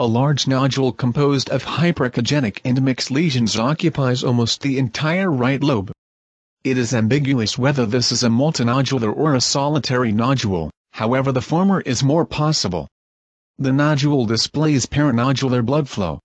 A large nodule composed of hyperechogenic and mixed lesions occupies almost the entire right lobe. It is ambiguous whether this is a multinodular or a solitary nodule, however the former is more possible. The nodule displays paranodular blood flow,